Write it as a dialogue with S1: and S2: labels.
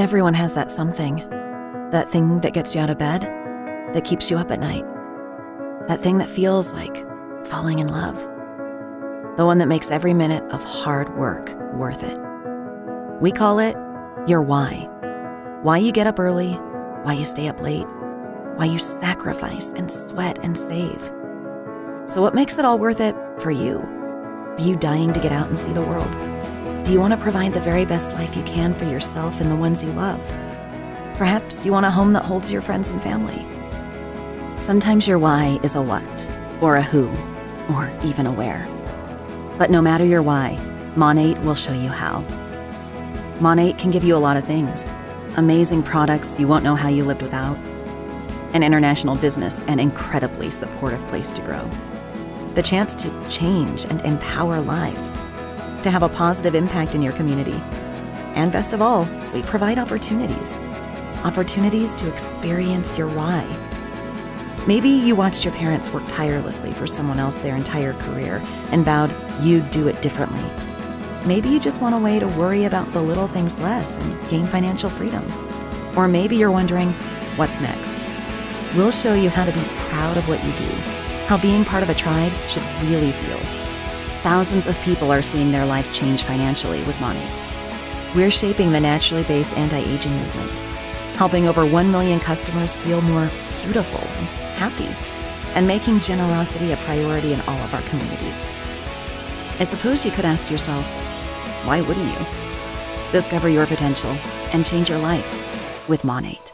S1: Everyone has that something. That thing that gets you out of bed, that keeps you up at night. That thing that feels like falling in love. The one that makes every minute of hard work worth it. We call it your why. Why you get up early, why you stay up late, why you sacrifice and sweat and save. So, what makes it all worth it for you? Are you dying to get out and see the world? Do you want to provide the very best life you can for yourself and the ones you love? Perhaps you want a home that holds your friends and family. Sometimes your why is a what, or a who, or even a where. But no matter your why, Monat will show you how. Monat can give you a lot of things amazing products you won't know how you lived without, an international business, an incredibly supportive place to grow, the chance to change and empower lives, to have a positive impact in your community. And best of all, we provide opportunities opportunities to experience your why. Maybe you watched your parents work tirelessly for someone else their entire career and vowed you'd do it differently. Maybe you just want a way to worry about the little things less and gain financial freedom. Or maybe you're wondering, what's next? We'll show you how to be proud of what you do, how being part of a tribe should really feel. Thousands of people are seeing their lives change financially with Monat. We're shaping the naturally based anti aging movement, helping over 1 million customers feel more beautiful and happy, and making generosity a priority in all of our communities. I suppose you could ask yourself, why wouldn't you? Discover your potential and change your life with Monat.